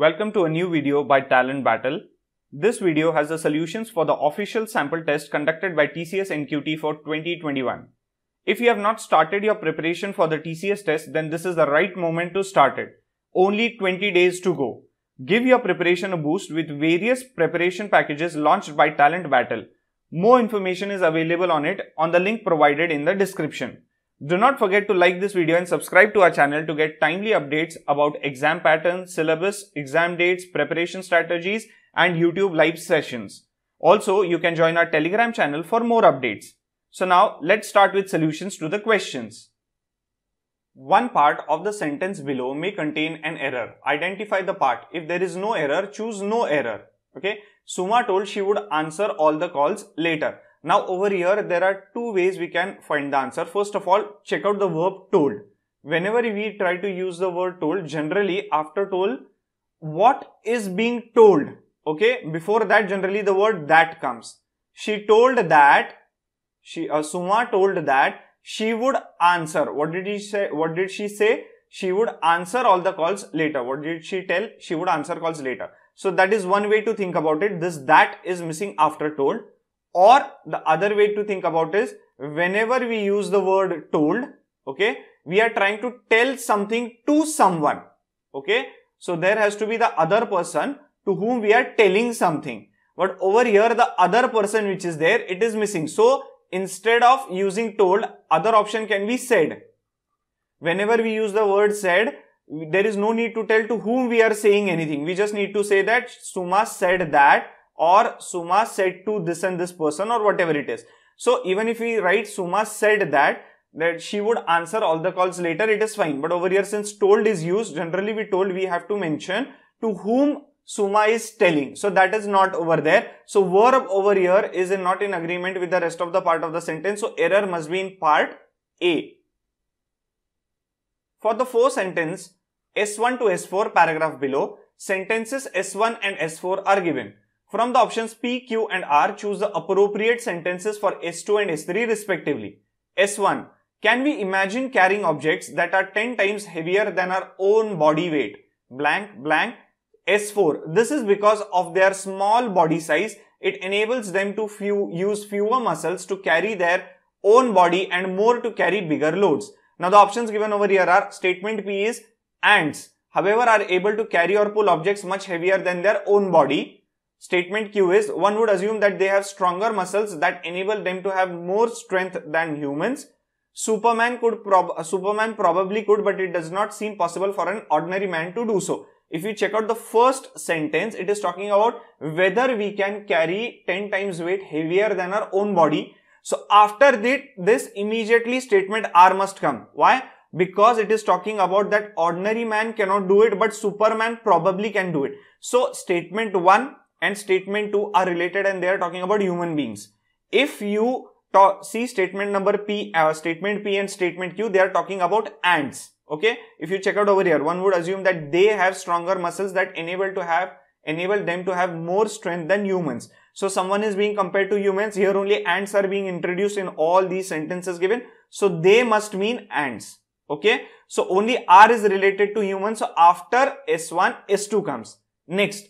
Welcome to a new video by Talent Battle. This video has the solutions for the official sample test conducted by TCS NQT for 2021. If you have not started your preparation for the TCS test, then this is the right moment to start it. Only 20 days to go. Give your preparation a boost with various preparation packages launched by Talent Battle. More information is available on it on the link provided in the description. Do not forget to like this video and subscribe to our channel to get timely updates about exam patterns, syllabus, exam dates, preparation strategies and YouTube live sessions. Also, you can join our Telegram channel for more updates. So now let's start with solutions to the questions. One part of the sentence below may contain an error. Identify the part. If there is no error, choose no error. Okay. Suma told she would answer all the calls later. Now over here there are two ways we can find the answer. First of all check out the verb told. Whenever we try to use the word told generally after told what is being told okay before that generally the word that comes. She told that she uh, Suma told that she would answer. What did he say? What did she say? She would answer all the calls later. What did she tell? She would answer calls later. So that is one way to think about it. This that is missing after told. Or the other way to think about is whenever we use the word told, okay, we are trying to tell something to someone. Okay. So there has to be the other person to whom we are telling something. But over here, the other person which is there, it is missing. So instead of using told, other option can be said. Whenever we use the word said, there is no need to tell to whom we are saying anything. We just need to say that Suma said that or Suma said to this and this person or whatever it is. So even if we write Suma said that, that she would answer all the calls later, it is fine. But over here, since told is used, generally we told we have to mention to whom Suma is telling. So that is not over there. So verb over here is not in agreement with the rest of the part of the sentence. So error must be in part A. For the four sentence, S1 to S4 paragraph below, sentences S1 and S4 are given. From the options P, Q and R, choose the appropriate sentences for S2 and S3 respectively. S1. Can we imagine carrying objects that are 10 times heavier than our own body weight? Blank, blank. S4. This is because of their small body size. It enables them to few, use fewer muscles to carry their own body and more to carry bigger loads. Now the options given over here are statement P is ants. However, are able to carry or pull objects much heavier than their own body. Statement Q is one would assume that they have stronger muscles that enable them to have more strength than humans. Superman could prob Superman probably could, but it does not seem possible for an ordinary man to do so. If you check out the first sentence, it is talking about whether we can carry 10 times weight heavier than our own body. So after this, immediately statement R must come. Why? Because it is talking about that ordinary man cannot do it, but Superman probably can do it. So statement 1 and statement 2 are related and they are talking about human beings. If you talk, see statement number P, uh, statement P and statement Q, they are talking about ants. Okay. If you check out over here, one would assume that they have stronger muscles that enable to have, enable them to have more strength than humans. So someone is being compared to humans. Here only ants are being introduced in all these sentences given. So they must mean ants. Okay. So only R is related to humans. So after S1, S2 comes. Next,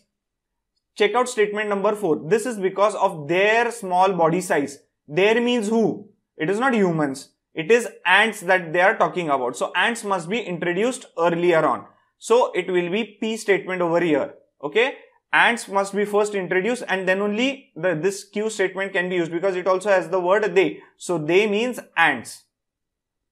Check out statement number 4. This is because of their small body size. There means who? It is not humans. It is ants that they are talking about. So ants must be introduced earlier on. So it will be P statement over here. Okay. Ants must be first introduced and then only the, this Q statement can be used because it also has the word they. So they means ants.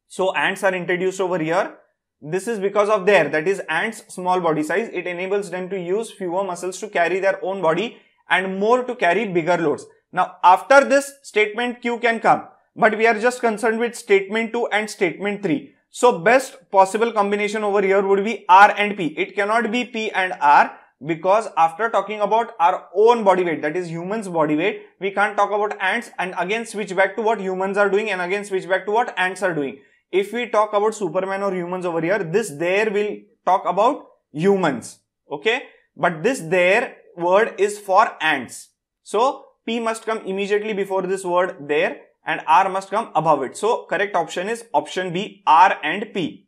So ants are introduced over here. This is because of their, that is ants small body size. It enables them to use fewer muscles to carry their own body and more to carry bigger loads. Now after this statement Q can come, but we are just concerned with statement 2 and statement 3. So best possible combination over here would be R and P. It cannot be P and R because after talking about our own body weight, that is humans body weight, we can't talk about ants and again switch back to what humans are doing and again switch back to what ants are doing if we talk about Superman or humans over here, this there will talk about humans. Okay. But this there word is for ants. So P must come immediately before this word there and R must come above it. So correct option is option B, R and P.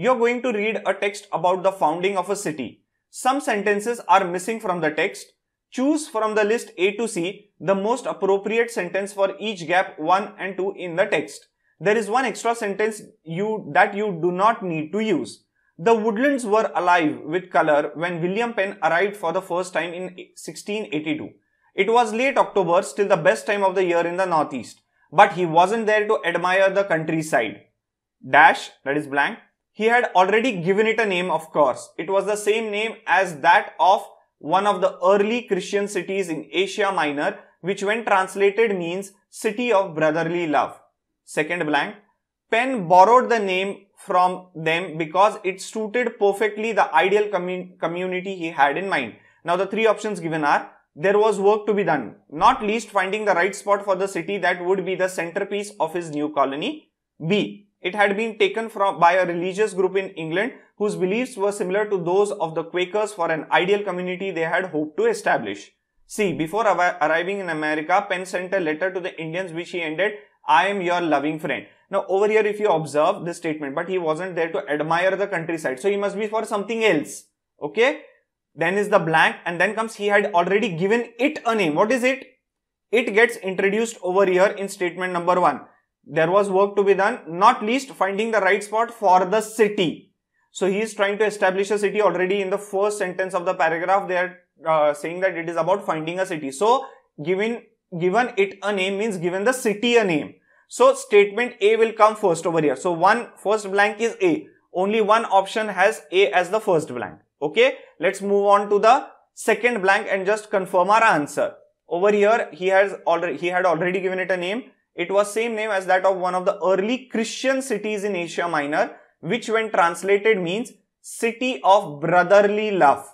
you're going to read a text about the founding of a city. Some sentences are missing from the text. Choose from the list A to C the most appropriate sentence for each gap 1 and 2 in the text. There is one extra sentence you that you do not need to use. The woodlands were alive with color when William Penn arrived for the first time in 1682. It was late October, still the best time of the year in the northeast. But he wasn't there to admire the countryside. Dash, that is blank, he had already given it a name, of course. It was the same name as that of one of the early Christian cities in Asia Minor, which when translated means city of brotherly love. Second blank. Penn borrowed the name from them because it suited perfectly the ideal commun community he had in mind. Now the three options given are, there was work to be done, not least finding the right spot for the city that would be the centerpiece of his new colony. B. It had been taken from by a religious group in England whose beliefs were similar to those of the Quakers for an ideal community they had hoped to establish. C, before arriving in America, Penn sent a letter to the Indians which he ended, I am your loving friend. Now over here if you observe this statement, but he wasn't there to admire the countryside. So he must be for something else. Okay. Then is the blank and then comes he had already given it a name. What is it? It gets introduced over here in statement number one there was work to be done, not least finding the right spot for the city. So he is trying to establish a city already in the first sentence of the paragraph. They are uh, saying that it is about finding a city. So given, given it a name means given the city a name. So statement A will come first over here. So one first blank is A. Only one option has A as the first blank. Okay. Let's move on to the second blank and just confirm our answer. Over here, he has already, he had already given it a name. It was same name as that of one of the early Christian cities in Asia Minor, which when translated means city of brotherly love.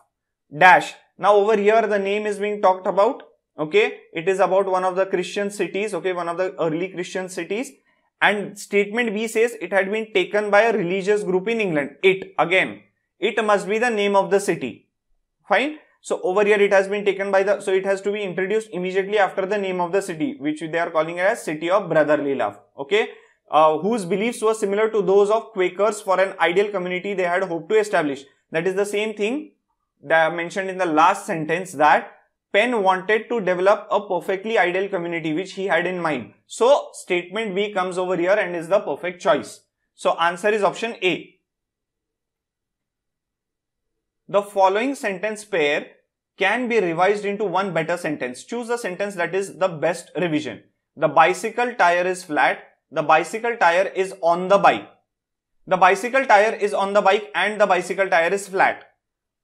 Dash. Now over here the name is being talked about. Okay. It is about one of the Christian cities. Okay. One of the early Christian cities. And statement B says it had been taken by a religious group in England. It again. It must be the name of the city. Fine. So over here it has been taken by the, so it has to be introduced immediately after the name of the city, which they are calling as city of brotherly love. Okay. Uh, whose beliefs were similar to those of Quakers for an ideal community they had hoped to establish. That is the same thing that I mentioned in the last sentence that Penn wanted to develop a perfectly ideal community which he had in mind. So statement B comes over here and is the perfect choice. So answer is option A. The following sentence pair can be revised into one better sentence. Choose the sentence that is the best revision. The bicycle tire is flat. The bicycle tire is on the bike. The bicycle tire is on the bike and the bicycle tire is flat.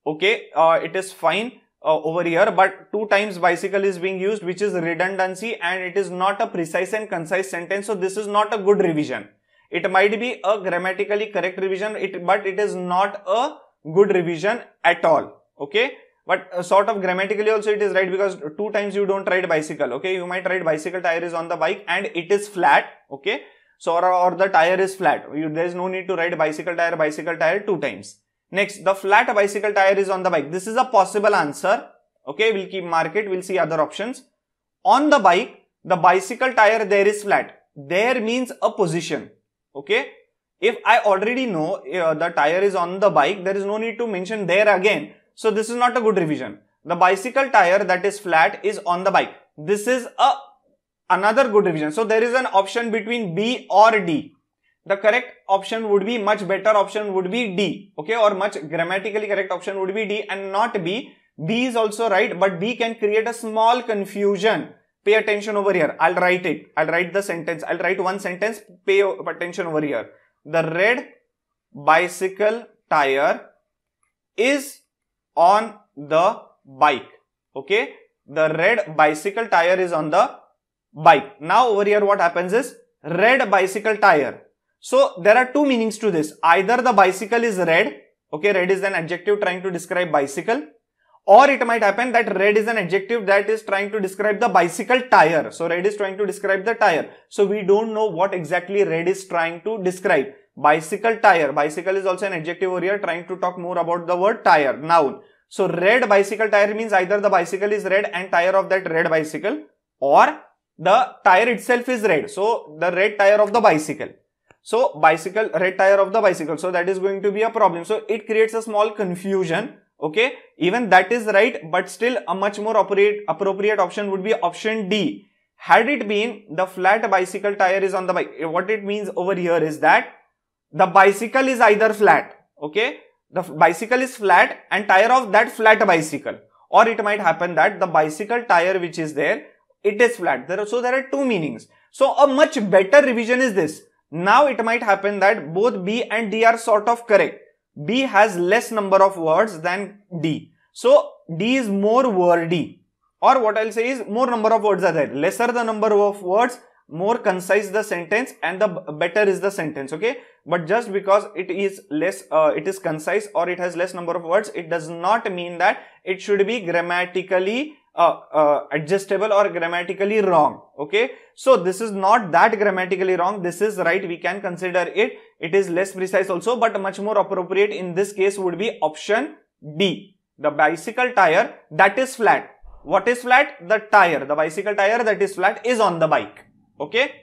Okay, uh, it is fine uh, over here, but two times bicycle is being used, which is redundancy and it is not a precise and concise sentence. So this is not a good revision. It might be a grammatically correct revision, it, but it is not a good revision at all. Okay. But uh, sort of grammatically also it is right because two times you don't ride bicycle. Okay. You might ride bicycle tire is on the bike and it is flat. Okay. So or, or the tire is flat. You, there is no need to ride bicycle tire, bicycle tire two times. Next, the flat bicycle tire is on the bike. This is a possible answer. Okay. We'll keep market. We'll see other options. On the bike, the bicycle tire there is flat. There means a position. Okay. If I already know uh, the tire is on the bike, there is no need to mention there again. So this is not a good revision. The bicycle tire that is flat is on the bike. This is a another good revision. So there is an option between B or D. The correct option would be much better option would be D. Okay. Or much grammatically correct option would be D and not B. B is also right, but B can create a small confusion. Pay attention over here. I'll write it. I'll write the sentence. I'll write one sentence. Pay attention over here the red bicycle tire is on the bike. Okay. The red bicycle tire is on the bike. Now over here what happens is red bicycle tire. So there are two meanings to this. Either the bicycle is red. Okay. Red is an adjective trying to describe bicycle. Or it might happen that red is an adjective that is trying to describe the bicycle tire. So red is trying to describe the tire. So we don't know what exactly red is trying to describe. Bicycle tire. Bicycle is also an adjective over here trying to talk more about the word tire, noun. So red bicycle tire means either the bicycle is red and tire of that red bicycle or the tire itself is red. So the red tire of the bicycle. So bicycle, red tire of the bicycle. So that is going to be a problem. So it creates a small confusion. Okay. Even that is right, but still a much more appropriate, appropriate option would be option D. Had it been the flat bicycle tire is on the bike. What it means over here is that the bicycle is either flat. Okay. The bicycle is flat and tire of that flat bicycle. Or it might happen that the bicycle tire which is there, it is flat. There are, so there are two meanings. So a much better revision is this. Now it might happen that both B and D are sort of correct. B has less number of words than D. So D is more wordy. Or what I'll say is more number of words are there. Lesser the number of words, more concise the sentence and the better is the sentence okay but just because it is less uh, it is concise or it has less number of words it does not mean that it should be grammatically uh, uh, adjustable or grammatically wrong okay? So this is not that grammatically wrong. This is right. We can consider it. It is less precise also but much more appropriate in this case would be option d the bicycle tire that is flat. What is flat? The tire. The bicycle tire that is flat is on the bike Okay?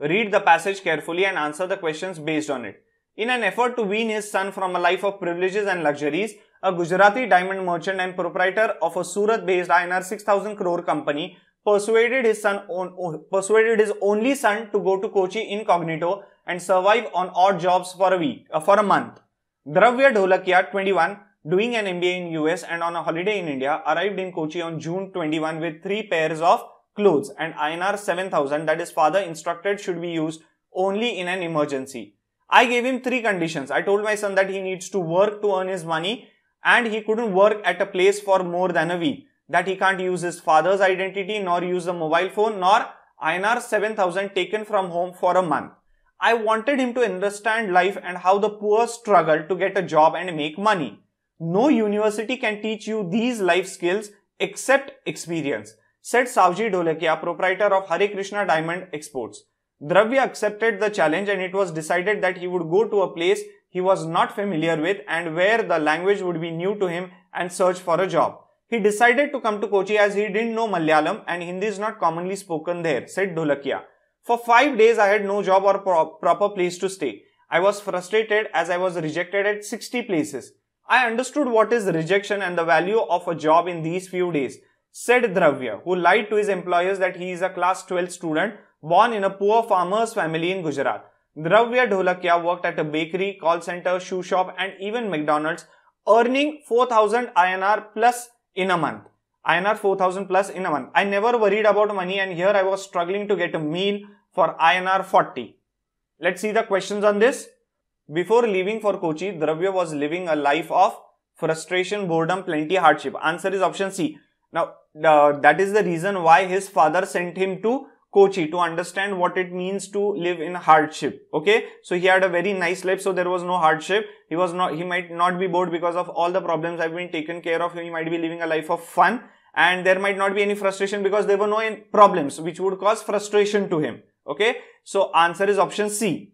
Read the passage carefully and answer the questions based on it. In an effort to wean his son from a life of privileges and luxuries, a Gujarati diamond merchant and proprietor of a Surat-based INR 6000 crore company persuaded his son persuaded his only son to go to Kochi incognito and survive on odd jobs for a week uh, for a month. Dravya Dholakia, 21, doing an MBA in US and on a holiday in India, arrived in Kochi on June 21 with three pairs of clothes and INR 7000 that his father instructed should be used only in an emergency. I gave him three conditions. I told my son that he needs to work to earn his money and he couldn't work at a place for more than a week. That he can't use his father's identity nor use a mobile phone nor INR 7000 taken from home for a month. I wanted him to understand life and how the poor struggle to get a job and make money. No university can teach you these life skills except experience, said Savji Dholakia, proprietor of Hare Krishna Diamond Exports. Dravya accepted the challenge and it was decided that he would go to a place he was not familiar with and where the language would be new to him and search for a job. He decided to come to Kochi as he didn't know Malayalam and Hindi is not commonly spoken there, said Dholakia. For five days I had no job or pro proper place to stay. I was frustrated as I was rejected at 60 places. I understood what is rejection and the value of a job in these few days, said Dravya, who lied to his employers that he is a class 12 student born in a poor farmer's family in Gujarat. Dravya Dholakia worked at a bakery, call center, shoe shop and even McDonald's, earning 4000 INR plus in a month. INR 4000 plus in a month. I never worried about money and here I was struggling to get a meal for INR 40. Let's see the questions on this. Before leaving for Kochi, Dravya was living a life of frustration, boredom, plenty hardship. Answer is option C. Now, uh, that is the reason why his father sent him to Kochi to understand what it means to live in hardship. Okay. So he had a very nice life. So there was no hardship. He was not, he might not be bored because of all the problems have been taken care of. He might be living a life of fun and there might not be any frustration because there were no problems which would cause frustration to him. Okay. So answer is option C.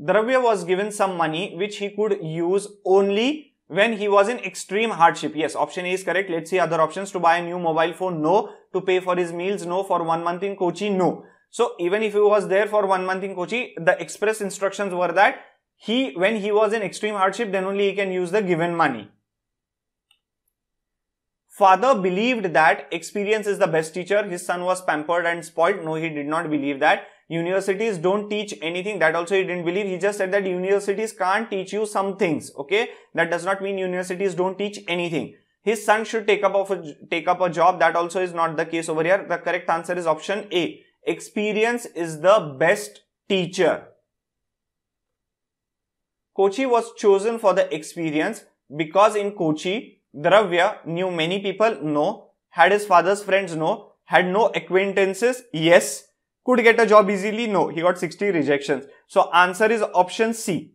Dravya was given some money which he could use only when he was in extreme hardship. Yes, option A is correct. Let's see other options. To buy a new mobile phone, no. To pay for his meals, no. For one month in Kochi, no. So even if he was there for one month in Kochi, the express instructions were that he, when he was in extreme hardship, then only he can use the given money. Father believed that experience is the best teacher. His son was pampered and spoiled. No, he did not believe that universities don't teach anything. That also he didn't believe. He just said that universities can't teach you some things okay? That does not mean universities don't teach anything. His son should take up a take up a job. That also is not the case over here. The correct answer is option a. Experience is the best teacher. Kochi was chosen for the experience because in kochi dravya knew many people no. Had his father's friends no. Had no acquaintances yes could get a job easily? No, he got 60 rejections. So answer is option C.